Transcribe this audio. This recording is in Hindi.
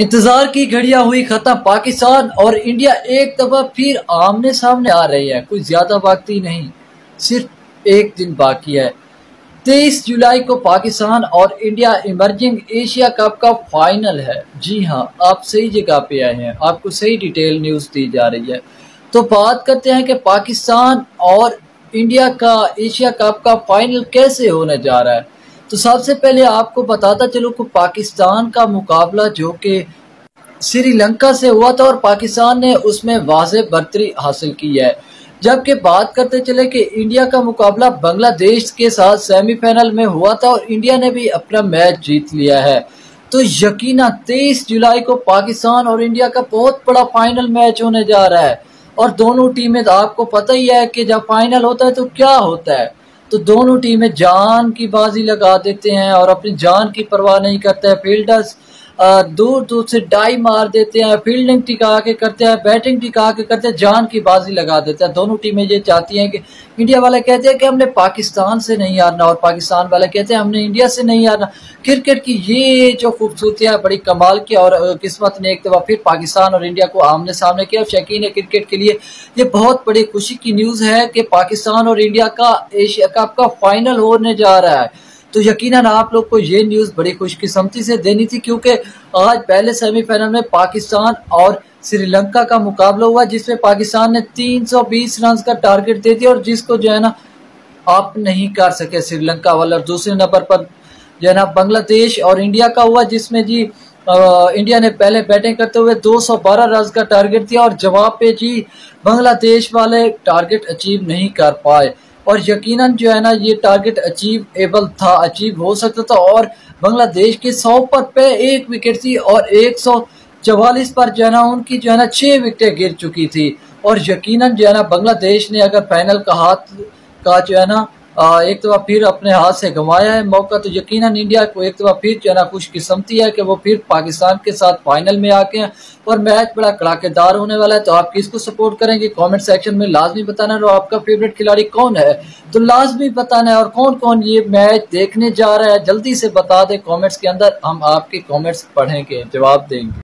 इंतज़ार की घड़ियाँ हुई खत्म। पाकिस्तान और इंडिया एक दफ़ा फिर आमने सामने आ रही है। कुछ ज़्यादा बाकी नहीं, सिर्फ़ एक दिन बाकी है। तेईस जुलाई को पाकिस्तान और इंडिया इमर्जिंग एशिया कप का फाइनल है। जी हाँ आप सही जगह पे आए हैं। आपको सही डिटेल न्यूज़ दी जा रही है। तो बात करते हैं कि पाकिस्तान और इंडिया का एशिया कप का फाइनल कैसे होने जा रहा है। तो सबसे पहले आपको बताता चलो कि पाकिस्तान का मुकाबला जो कि श्रीलंका से हुआ था और पाकिस्तान ने उसमें वाज बर्तरी हासिल की है। जबकि बात करते चले कि इंडिया का मुकाबला बांग्लादेश के साथ सेमीफाइनल में हुआ था और इंडिया ने भी अपना मैच जीत लिया है। तो यकीना 23 जुलाई को पाकिस्तान और इंडिया का बहुत बड़ा फाइनल मैच होने जा रहा है। और दोनों टीमें तो आपको पता ही है कि जब फाइनल होता है तो क्या होता है? तो दोनों टीमें जान की बाजी लगा देते हैं और अपनी जान की परवाह नहीं करते। हैं फील्डर्स दूर दूर से डाई मार देते हैं, फील्डिंग टिका के करते हैं, बैटिंग टिका के करते हैं, जान की बाजी लगा देते हैं। दोनों टीमें ये चाहती हैं कि इंडिया वाले कहते हैं कि हमने पाकिस्तान से नहीं हारना और पाकिस्तान वाले कहते हैं हमने इंडिया से नहीं हारना। क्रिकेट की ये जो खूबसूरतियाँ बड़ी कमाल की और किस्मत ने एक दफ़ा फिर पाकिस्तान और इंडिया को आमने सामने किया। शकीन है क्रिकेट के लिए ये बहुत बड़ी खुशी की न्यूज़ है कि पाकिस्तान और इंडिया का एशिया कप का फाइनल होने जा रहा है। तो यकीनन आप लोग को ये न्यूज़ बड़ी खुशकिस्मती से देनी थी क्योंकि आज पहले सेमीफाइनल में पाकिस्तान और श्रीलंका का मुकाबला हुआ जिसमें पाकिस्तान ने 320 रन का टारगेट दे दिया और जिसको जो है ना आप नहीं कर सके श्रीलंका वाले। और दूसरे नंबर पर जो है ना बांग्लादेश और इंडिया का हुआ जिसमें जी आ, इंडिया ने पहले बैटिंग करते हुए 212 रन का टारगेट दिया और जवाब पे जी बांग्लादेश वाले टारगेट अचीव नहीं कर पाए। और यकीनन जो है ना, ये टारगेट अचीव एबल था अचीव हो सकता था और बांग्लादेश के सौ पर पे एक विकेट थी और एक सौ चवालीस पर जो है ना, उनकी जो है ना छह विकेटें गिर चुकी थी। और यकीनन जो है ना, बांग्लादेश ने अगर फाइनल का हाथ का जो है ना एक दफ़ा फिर अपने हाथ से गंवाया है मौका तो यकीनन इंडिया को एक दफ़ा फिर जो है ना है कि वो फिर पाकिस्तान के साथ फाइनल में आके हैं। और मैच बड़ा कड़ाकेदार होने वाला है तो आप किसको सपोर्ट करेंगे? कमेंट सेक्शन में लाजमी बताना है आपका फेवरेट खिलाड़ी कौन है? तो लाजमी बताना है और कौन कौन ये मैच देखने जा रहा है, जल्दी से बता दे कॉमेंट्स के अंदर हम आपके कॉमेंट्स पढ़ेंगे, जवाब देंगे।